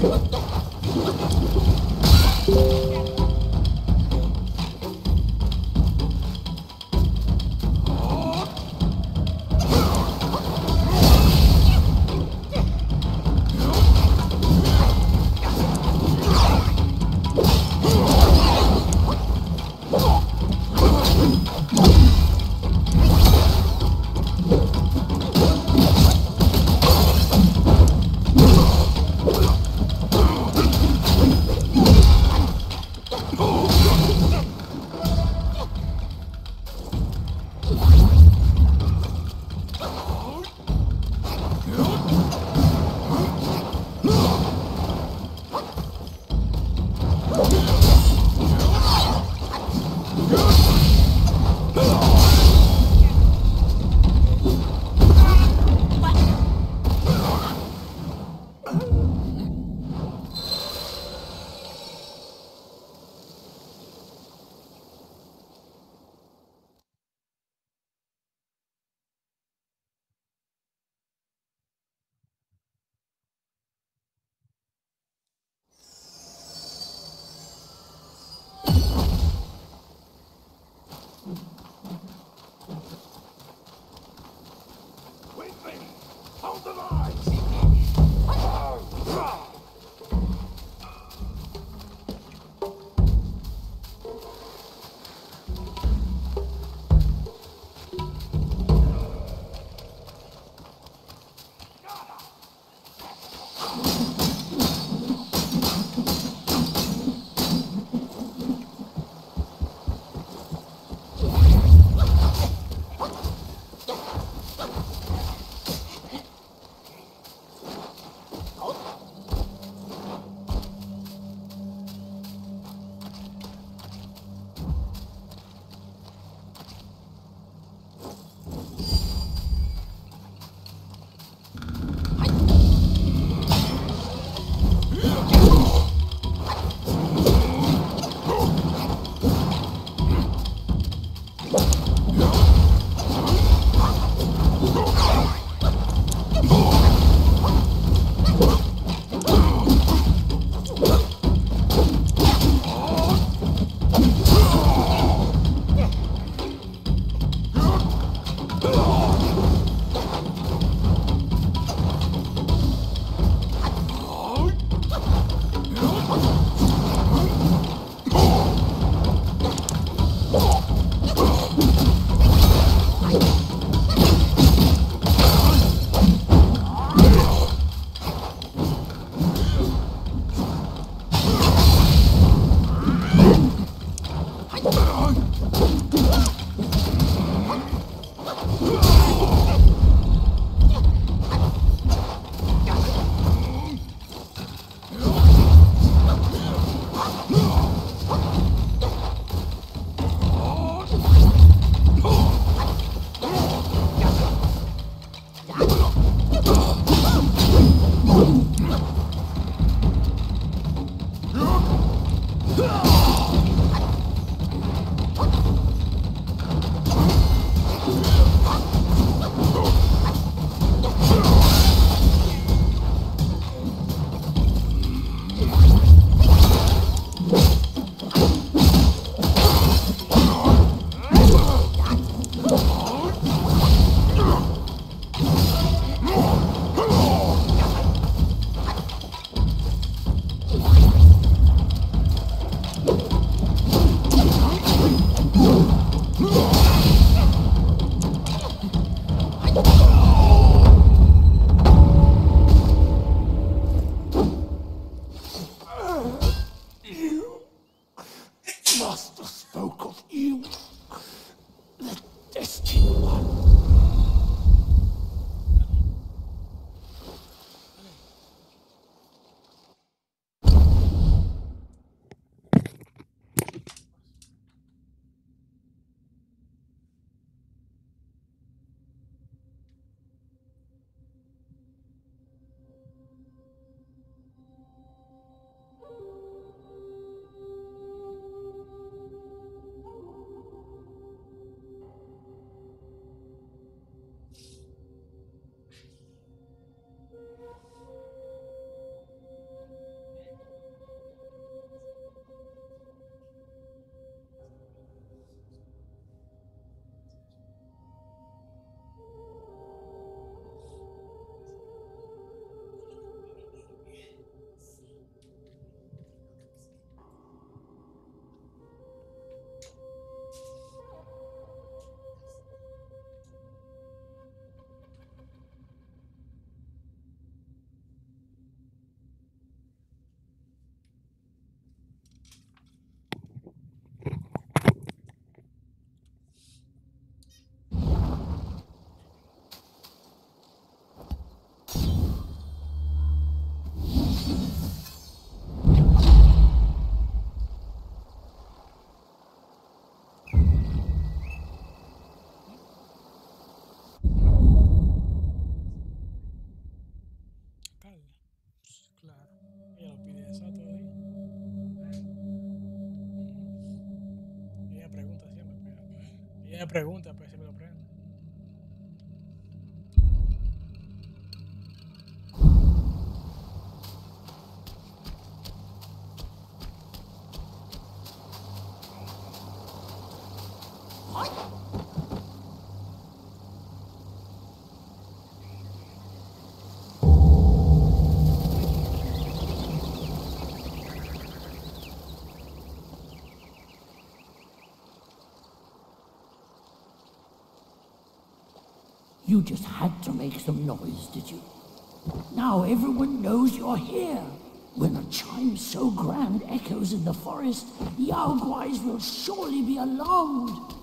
Go. Tiene preguntas, pues. You just had to make some noise, did you? Now everyone knows you're here. When a chime so grand echoes in the forest, the Yaoguais will surely be alarmed.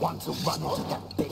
Want to run into that big